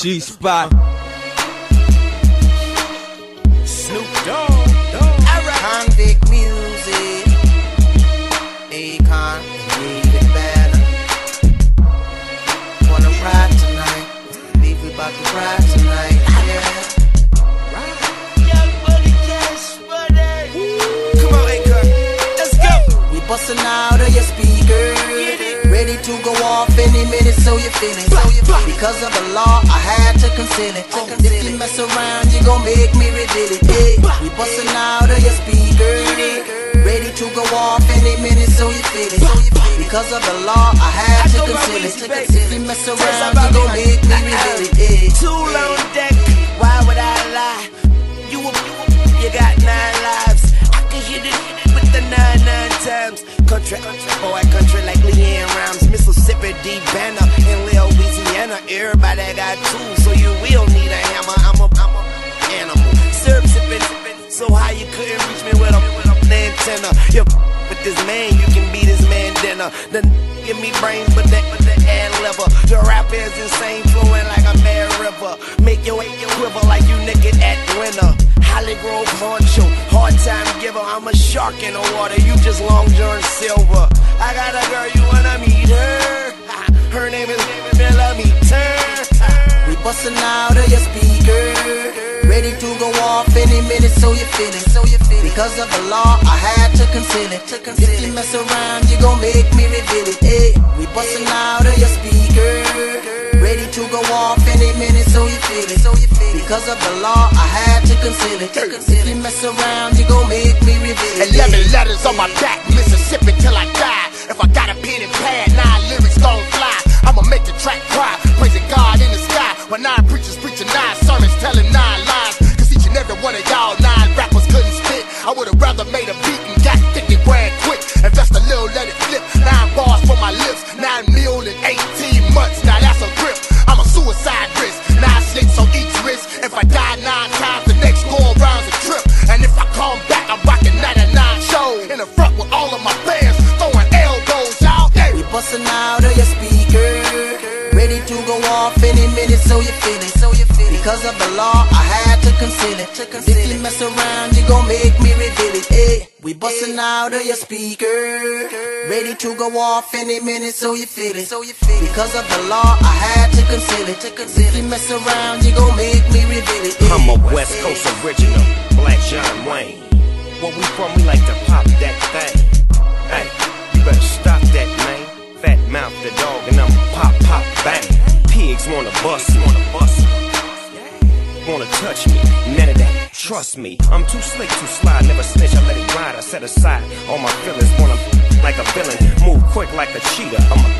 G Spot. Snoop Dogg. Convict music. Akon, David Banner. Wanna ride tonight? Believe we about to ride to go off any minute, so you feel it. So you feel it. Because of the law, I had to conceal it. If you mess around, you gon' make me reveal it. Yeah. We bustin' out of your speakers. Ready to go off any minute, so you feel it. Because of the law, I had to conceal it. If you mess around, you gon' make me reveal it. Yeah. Tool on Country, oh, boy, country like LeAnn Rimes, Mississippi, D Banner, in Louisiana. Everybody got tools, so you will need a hammer. I'm a, I'm a animal. Syrup sipping, so high you couldn't reach me with a, with a antenna. You with this man, you can be this man dinner. The give me brains, but that, but the ad liver. The rap is insane, flowing like a mad river. Make your quiver like you naked at winter. Holly Grove honcho, hard time giver. I'm a shark in the water, you just long John Silver. I got a girl, you wanna meet her? Her name is Bellamy Turn. We bustin' out of your speaker. Ready to go off any minute, so you feel it. So you feel. Because of the law, I had to conceal it. If you mess around, you gon' make me reveal it. Hey, we bustin' out of your speaker. Ready to go off any minute, so you feel it. So you feel. Because of the law, I had conceal it. If you mess around, you gon' make me reveal it. Eleven letters on my back, Mississippi till I die. If I got a pen and pad, nine lyrics gon' fly. I'ma make the track cry, praising God in the sky. When nine preachers preaching nine sermons, telling nine lies. Cause each and every one of y'all nine rappers couldn't spit. I would've rather made a beat and got 50 grand quick. Invest a little, let it flip. Nine bars for my lips, nine mil in 18 go off any minute, so you feel it. So you feel it. Because of the law, I had to conceal it. If you mess around, you gon' make me reveal it. Hey, we bustin' eh. out of your speaker. Ready to go off any minute, so you feel it. So you feel it. Because of the law, I had to conceal it. If you mess around, you gon' make me reveal it. Eh? I'm a West Coast original, Black John Wayne. Where we from, we like Pigs wanna bust me, wanna touch me, none of that. Trust me, I'm too slick, too sly, never snitch. I let it ride, I set aside all my feelings. Wanna like a villain, move quick like a cheetah. I'm a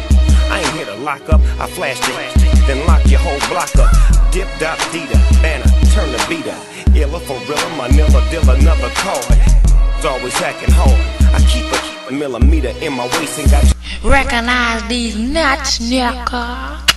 I ain't here to lock up, I flashed it, then lock your whole block up. Dip, dop, dita, banner, turn the beater. Illa for real, Manila, deal another card. It's always hacking hard. I keep a millimeter in my waist and got Recognize these nuts, nigga.